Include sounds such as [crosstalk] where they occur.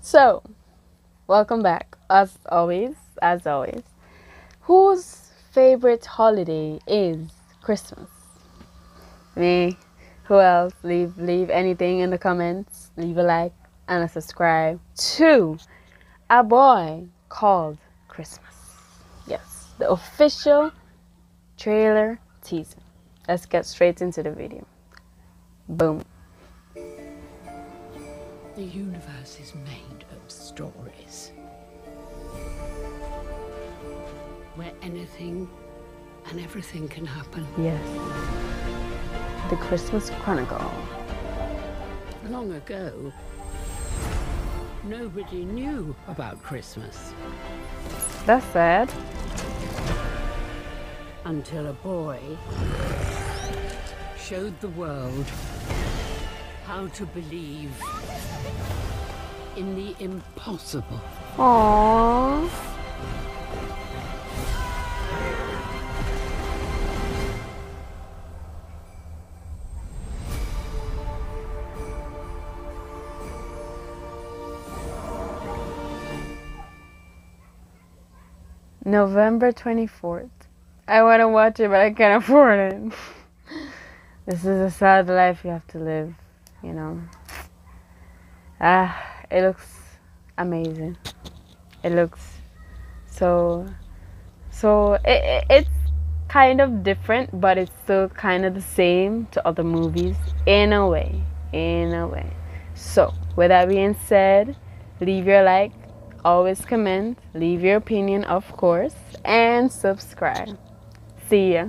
So, welcome back. As always, as always, whose favorite holiday is Christmas? Me. Who else? Leave leave anything in the comments. Leave a like and a subscribe to a boy called Christmas. Yes, the official trailer teaser. Let's get straight into the video. Boom. The universe is made of stories. Where anything and everything can happen. Yes. The Christmas Chronicle. Long ago, nobody knew about Christmas That's sad. until a boy showed the world how to believe in the impossible. Aww. November 24th. I want to watch it, but I can't afford it. [laughs] this is a sad life you have to live, you know. Ah, it looks amazing. It looks so, so it, it, it's kind of different, but it's still kind of the same to other movies in a way. In a way. So, with that being said, leave your like, always comment, leave your opinion, of course, and subscribe. See ya.